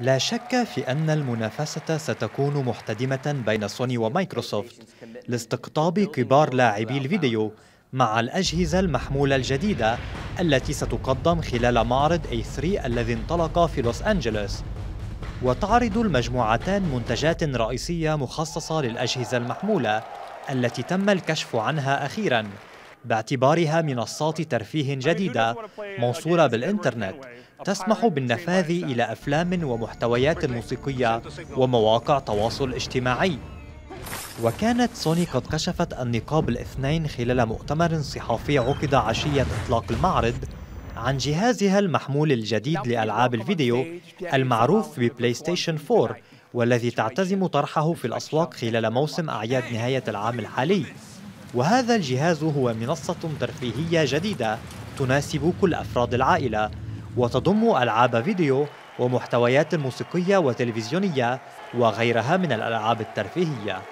لا شك في أن المنافسة ستكون محتدمة بين سوني ومايكروسوفت لاستقطاب كبار لاعبي الفيديو مع الأجهزة المحمولة الجديدة التي ستقدم خلال معرض A3 الذي انطلق في لوس أنجلوس. وتعرض المجموعتان منتجات رئيسية مخصصة للأجهزة المحمولة التي تم الكشف عنها أخيراً. باعتبارها منصات ترفيه جديدة موصولة بالإنترنت. تسمح بالنفاذ إلى أفلام ومحتويات موسيقية ومواقع تواصل اجتماعي. وكانت سوني قد كشفت النقاب الاثنين خلال مؤتمر صحفي عقد عشية إطلاق المعرض عن جهازها المحمول الجديد لألعاب الفيديو المعروف ببلاي ستيشن 4 والذي تعتزم طرحه في الأسواق خلال موسم أعياد نهاية العام الحالي. وهذا الجهاز هو منصة ترفيهية جديدة تناسب كل أفراد العائلة وتضم ألعاب فيديو ومحتويات موسيقية وتلفزيونية وغيرها من الألعاب الترفيهية.